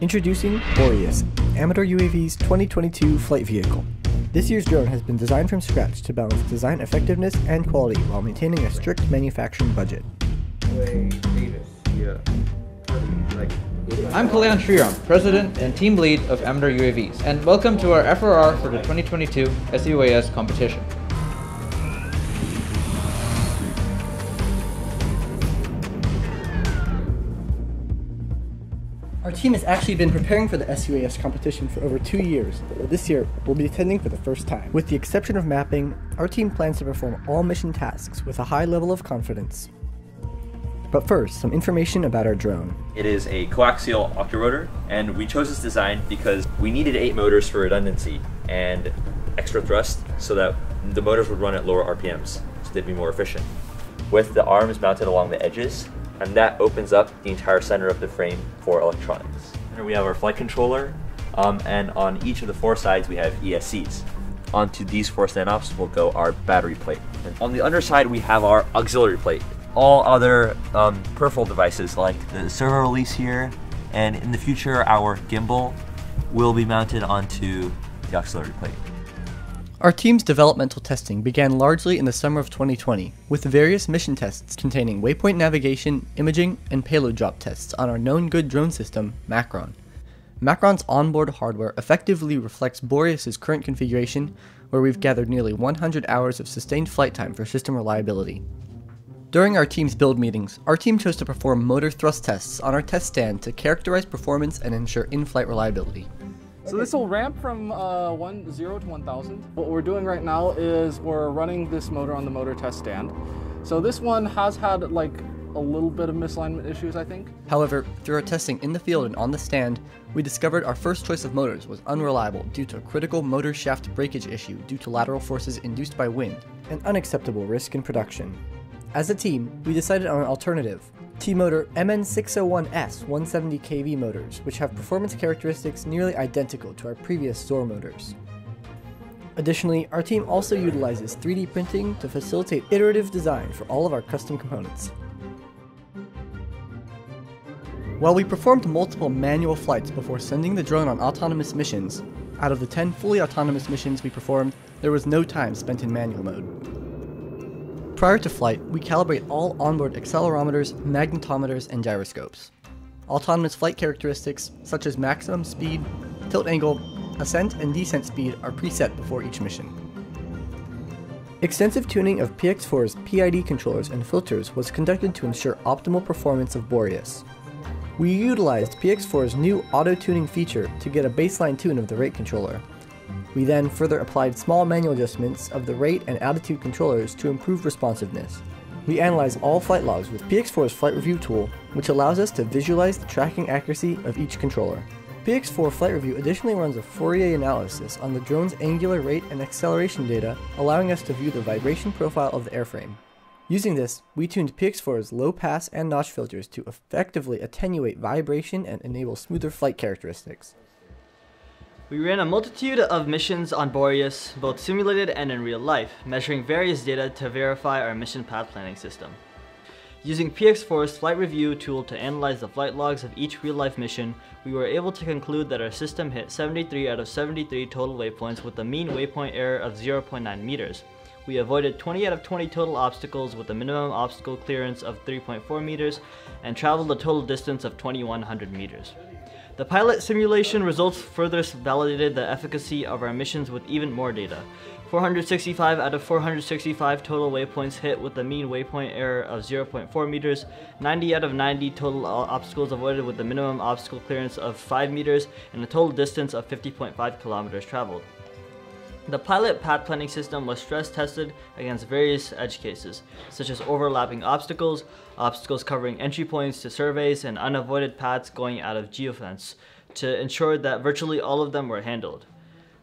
Introducing Boreas, Amador UAV's 2022 flight vehicle. This year's drone has been designed from scratch to balance design effectiveness and quality while maintaining a strict manufacturing budget. I'm Kalyan Sriram, President and Team Lead of Amador UAVs, and welcome to our FRR for the 2022 SUAS competition. Our team has actually been preparing for the SUAS competition for over two years, this year we'll be attending for the first time. With the exception of mapping, our team plans to perform all mission tasks with a high level of confidence. But first, some information about our drone. It is a coaxial octorotor, and we chose this design because we needed eight motors for redundancy and extra thrust so that the motors would run at lower RPMs, so they'd be more efficient. With the arms mounted along the edges, and that opens up the entire center of the frame for electronics. Here we have our flight controller, um, and on each of the four sides we have ESCs. Onto these four standoffs will go our battery plate. And on the underside we have our auxiliary plate. All other um, peripheral devices like the servo release here, and in the future our gimbal will be mounted onto the auxiliary plate. Our team's developmental testing began largely in the summer of 2020, with various mission tests containing waypoint navigation, imaging, and payload drop tests on our known good drone system, Macron. Macron's onboard hardware effectively reflects Boreas' current configuration, where we've gathered nearly 100 hours of sustained flight time for system reliability. During our team's build meetings, our team chose to perform motor thrust tests on our test stand to characterize performance and ensure in-flight reliability. So this will ramp from uh, one zero to 1,000. What we're doing right now is we're running this motor on the motor test stand. So this one has had like a little bit of misalignment issues, I think. However, through our testing in the field and on the stand, we discovered our first choice of motors was unreliable due to a critical motor shaft breakage issue due to lateral forces induced by wind, an unacceptable risk in production. As a team, we decided on an alternative, T-Motor MN601S 170 kV motors, which have performance characteristics nearly identical to our previous Zor motors. Additionally, our team also utilizes 3D printing to facilitate iterative design for all of our custom components. While we performed multiple manual flights before sending the drone on autonomous missions, out of the 10 fully autonomous missions we performed, there was no time spent in manual mode. Prior to flight, we calibrate all onboard accelerometers, magnetometers, and gyroscopes. Autonomous flight characteristics, such as maximum speed, tilt angle, ascent and descent speed are preset before each mission. Extensive tuning of PX4's PID controllers and filters was conducted to ensure optimal performance of Boreas. We utilized PX4's new auto-tuning feature to get a baseline tune of the rate controller. We then further applied small manual adjustments of the rate and altitude controllers to improve responsiveness. We analyze all flight logs with PX4's flight review tool, which allows us to visualize the tracking accuracy of each controller. PX4 Flight Review additionally runs a Fourier analysis on the drone's angular rate and acceleration data, allowing us to view the vibration profile of the airframe. Using this, we tuned PX4's low pass and notch filters to effectively attenuate vibration and enable smoother flight characteristics. We ran a multitude of missions on Boreas, both simulated and in real life, measuring various data to verify our mission path planning system. Using PX4's flight review tool to analyze the flight logs of each real-life mission, we were able to conclude that our system hit 73 out of 73 total waypoints with a mean waypoint error of 0.9 meters. We avoided 20 out of 20 total obstacles with a minimum obstacle clearance of 3.4 meters and traveled a total distance of 2100 meters. The pilot simulation results further validated the efficacy of our missions with even more data. 465 out of 465 total waypoints hit with a mean waypoint error of 0.4 meters, 90 out of 90 total obstacles avoided with a minimum obstacle clearance of 5 meters, and a total distance of 50.5 kilometers traveled. The pilot path planning system was stress tested against various edge cases, such as overlapping obstacles, obstacles covering entry points to surveys, and unavoided paths going out of geofence, to ensure that virtually all of them were handled.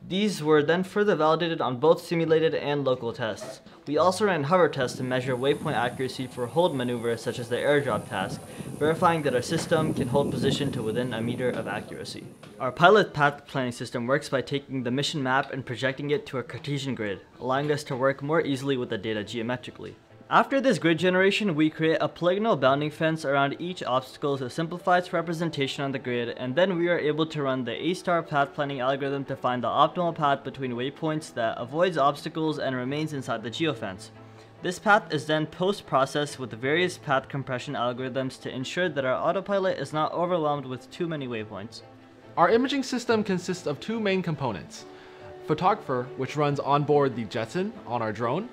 These were then further validated on both simulated and local tests. We also ran hover tests to measure waypoint accuracy for hold maneuvers such as the airdrop task, verifying that our system can hold position to within a meter of accuracy. Our pilot path planning system works by taking the mission map and projecting it to a Cartesian grid, allowing us to work more easily with the data geometrically. After this grid generation, we create a polygonal bounding fence around each obstacle to simplify its representation on the grid, and then we are able to run the A-star path planning algorithm to find the optimal path between waypoints that avoids obstacles and remains inside the geofence. This path is then post-processed with various path compression algorithms to ensure that our autopilot is not overwhelmed with too many waypoints. Our imaging system consists of two main components. Photographer, which runs on board the Jetson on our drone,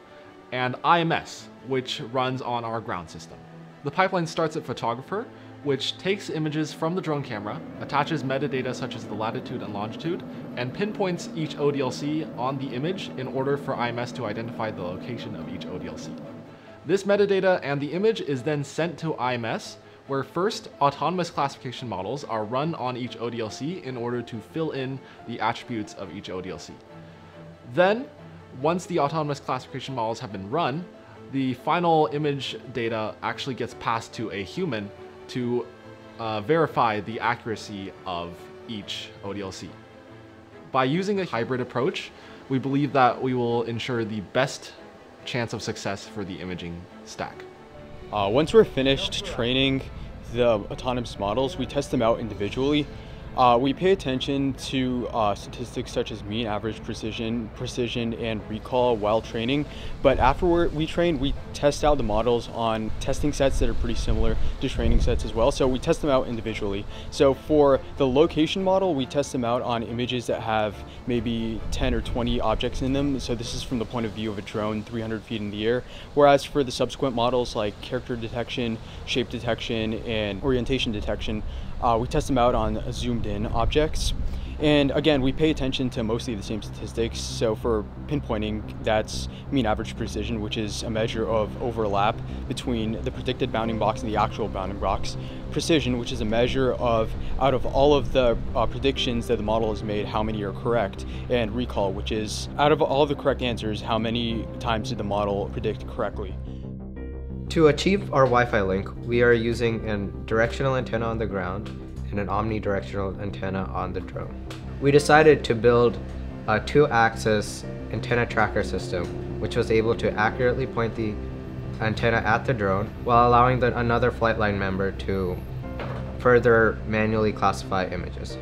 and IMS, which runs on our ground system. The pipeline starts at Photographer, which takes images from the drone camera, attaches metadata such as the latitude and longitude, and pinpoints each ODLC on the image in order for IMS to identify the location of each ODLC. This metadata and the image is then sent to IMS, where first autonomous classification models are run on each ODLC in order to fill in the attributes of each ODLC. Then, once the autonomous classification models have been run, the final image data actually gets passed to a human to uh, verify the accuracy of each ODLC. By using a hybrid approach, we believe that we will ensure the best chance of success for the imaging stack. Uh, once we're finished training the autonomous models, we test them out individually uh, we pay attention to uh, statistics such as mean average precision, precision, and recall while training. But after we train, we test out the models on testing sets that are pretty similar to training sets as well. So we test them out individually. So for the location model, we test them out on images that have maybe 10 or 20 objects in them. So this is from the point of view of a drone 300 feet in the air. Whereas for the subsequent models like character detection, shape detection, and orientation detection, uh, we test them out on zoomed in objects. And again, we pay attention to mostly the same statistics. So for pinpointing, that's mean average precision, which is a measure of overlap between the predicted bounding box and the actual bounding box. Precision, which is a measure of out of all of the uh, predictions that the model has made, how many are correct. And recall, which is out of all the correct answers, how many times did the model predict correctly. To achieve our Wi-Fi link, we are using a directional antenna on the ground and an omnidirectional antenna on the drone. We decided to build a two-axis antenna tracker system, which was able to accurately point the antenna at the drone while allowing the, another Flightline member to further manually classify images.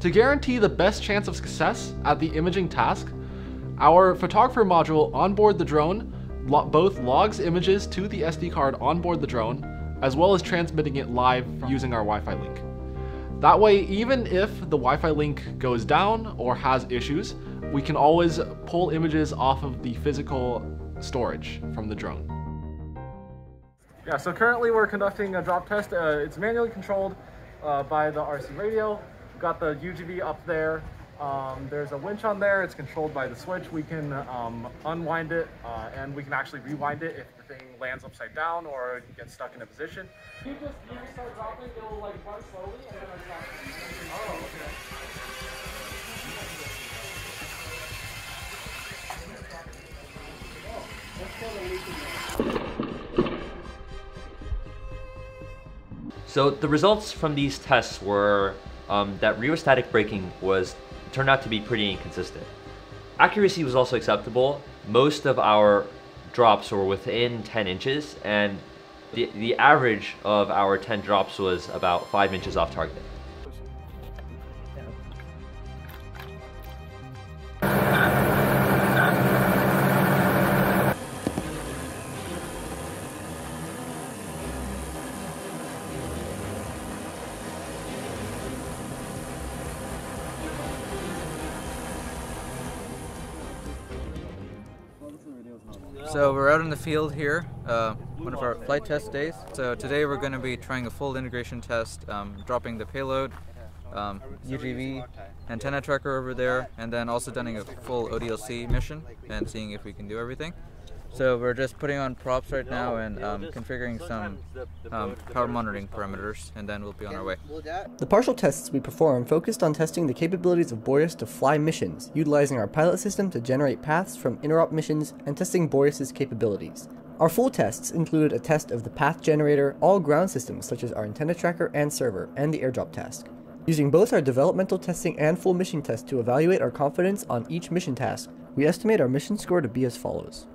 To guarantee the best chance of success at the imaging task, our photographer module onboard the drone lo both logs images to the SD card on board the drone, as well as transmitting it live using our Wi-Fi link. That way, even if the Wi-Fi link goes down or has issues, we can always pull images off of the physical storage from the drone. Yeah, so currently we're conducting a drop test. Uh, it's manually controlled uh, by the RC radio. We've got the UGV up there um, there's a winch on there. It's controlled by the switch. We can um, unwind it uh, and we can actually rewind it if the thing lands upside down or gets stuck in a position. You just, you just start dropping, it will like run slowly and then stop. Oh, okay. So the results from these tests were um, that rheostatic braking was turned out to be pretty inconsistent. Accuracy was also acceptable. Most of our drops were within 10 inches, and the, the average of our 10 drops was about 5 inches off target. So we're out in the field here, uh, one of our flight test days. So today we're going to be trying a full integration test, um, dropping the payload, um, UGV, antenna tracker over there, and then also doing a full ODLC mission and seeing if we can do everything. So we're just putting on props right now and um, configuring some um, power monitoring parameters, and then we'll be on our way. The partial tests we performed focused on testing the capabilities of Boreas to fly missions, utilizing our pilot system to generate paths from interop missions and testing Boreas's capabilities. Our full tests included a test of the path generator, all ground systems such as our antenna tracker and server, and the airdrop task. Using both our developmental testing and full mission test to evaluate our confidence on each mission task, we estimate our mission score to be as follows.